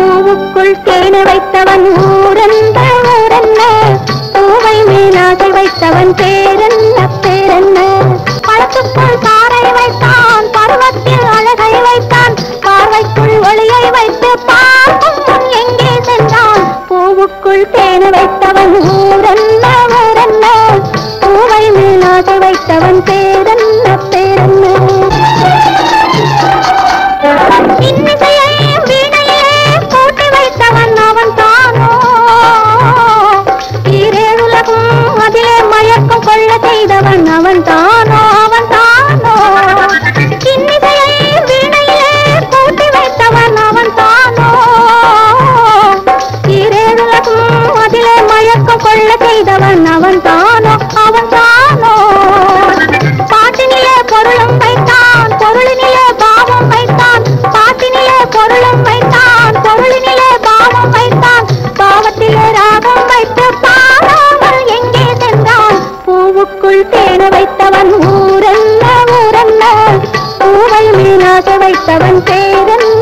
பூவுக்குள் தேனை வைத்தவன் ஊரந்த ஊரன்ன பூவை மீனாக வைத்தவன் பேரன்ன பேரன்ன? பழத்துக்குள் சாரை வைத்தான் பருவத்தில் அழகை வைத்தான் பார்வைக்குள் ஒளியை வைத்து பார்க்கும் எங்கே சென்றான்? பூவுக்குள் தேனை வைத்தவன் அவன் தானோ அவன் தானோ இன்னிசையையும் வீணையிலே கூட்டி வைத்தவன் அவன் தானோ ஈரேழுலகும் அதிலே மயக்கம் கொள்ள செய்தவன் அவன் தான் தேன வைத்தவன் ஊரல்ல ஊரல்ல பூவை மீனாக வைத்தவன் பேரென்ன